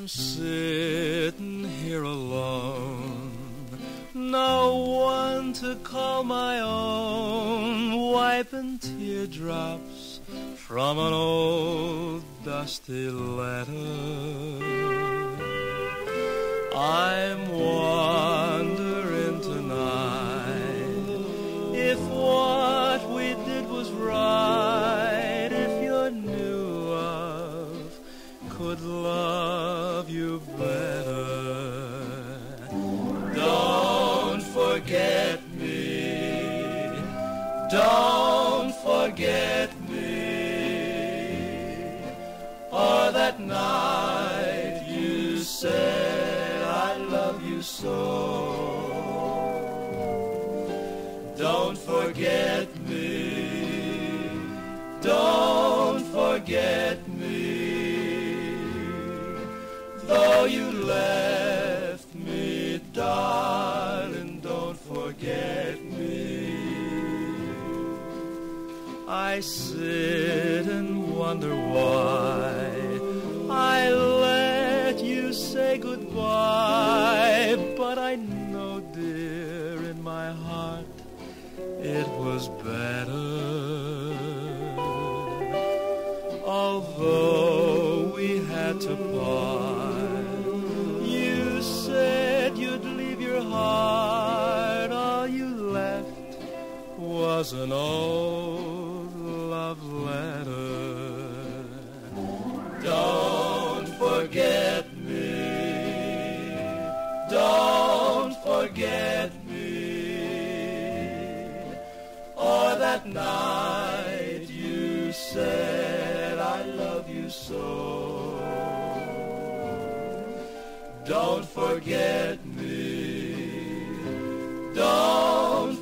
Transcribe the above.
I'm sitting here alone, no one to call my own, wiping teardrops from an old dusty letter. I'm could love you better. Don't forget me. Don't forget me. Or that night you said I love you so. Don't forget me. Don't forget me. You left me, darling, don't forget me. I sit and wonder why I let you say goodbye, but I know, dear, in my heart it was better. Although we had to part, was an old love letter. Don't forget me. Don't forget me. Or that night you said I love you so. Don't forget me. Don't